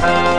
Bye.